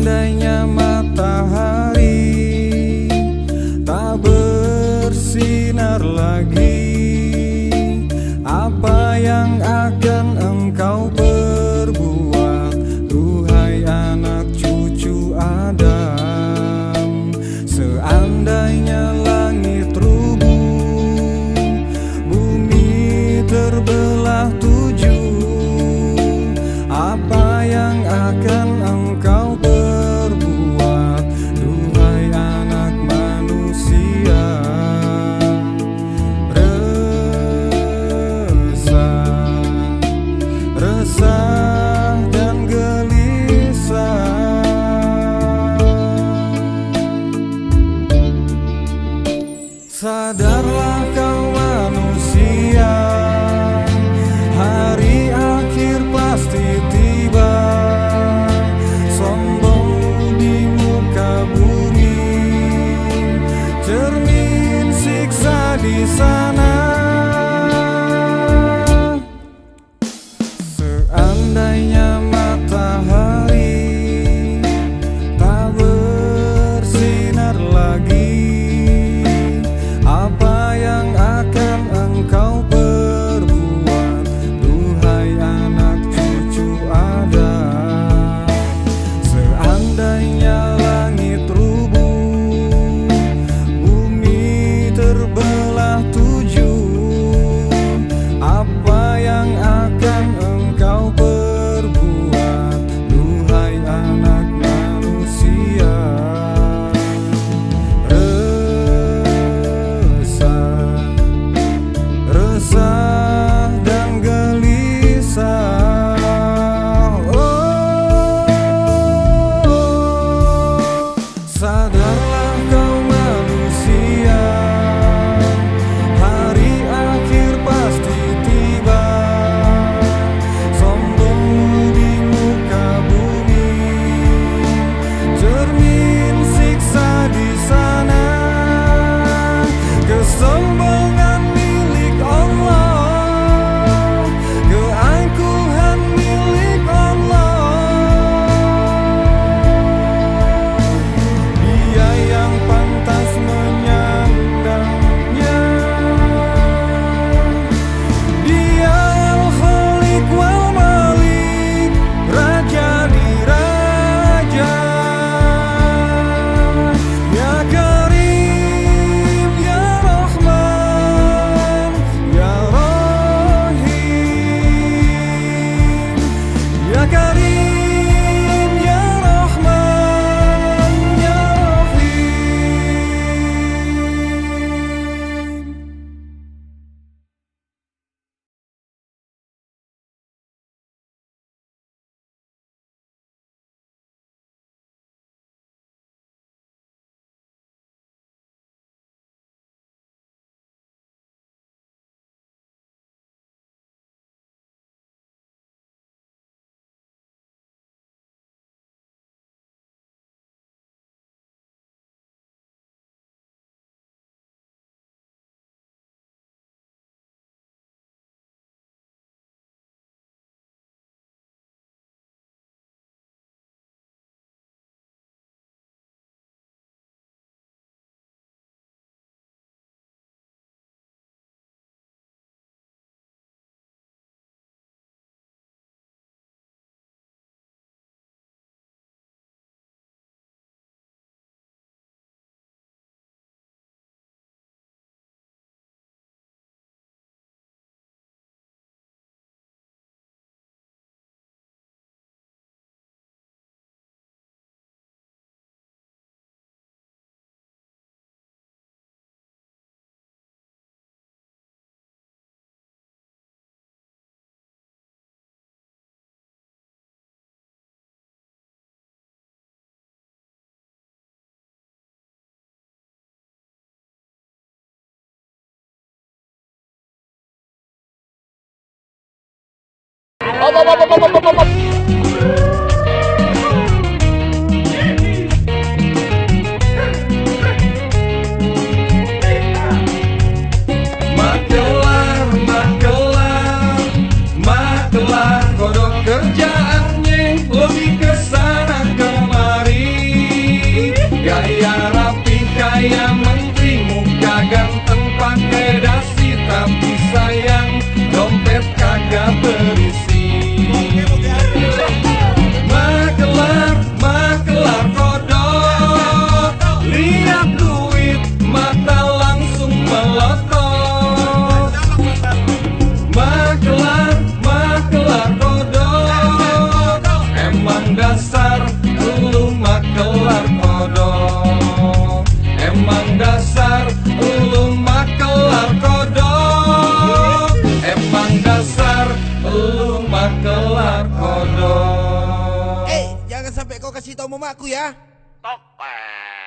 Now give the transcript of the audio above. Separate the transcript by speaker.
Speaker 1: ainda em vamos. kelar.
Speaker 2: Eh, jangan sampai kau kasih tahu mama mamaku ya.
Speaker 3: Topeng.